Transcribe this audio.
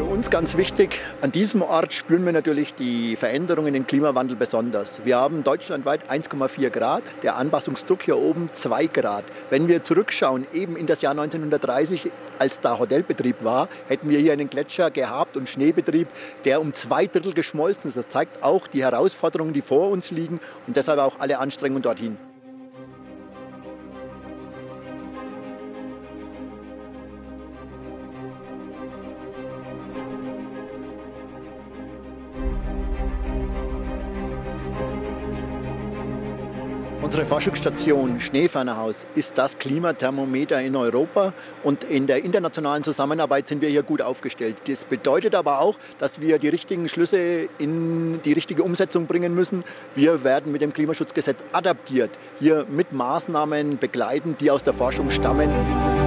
Uns ganz wichtig, an diesem Ort spüren wir natürlich die Veränderungen im Klimawandel besonders. Wir haben deutschlandweit 1,4 Grad, der Anpassungsdruck hier oben 2 Grad. Wenn wir zurückschauen, eben in das Jahr 1930, als da Hotelbetrieb war, hätten wir hier einen Gletscher gehabt und Schneebetrieb, der um zwei Drittel geschmolzen ist. Das zeigt auch die Herausforderungen, die vor uns liegen und deshalb auch alle Anstrengungen dorthin. Unsere Forschungsstation Schneefernerhaus ist das Klimathermometer in Europa und in der internationalen Zusammenarbeit sind wir hier gut aufgestellt. Das bedeutet aber auch, dass wir die richtigen Schlüsse in die richtige Umsetzung bringen müssen. Wir werden mit dem Klimaschutzgesetz adaptiert, hier mit Maßnahmen begleiten, die aus der Forschung stammen.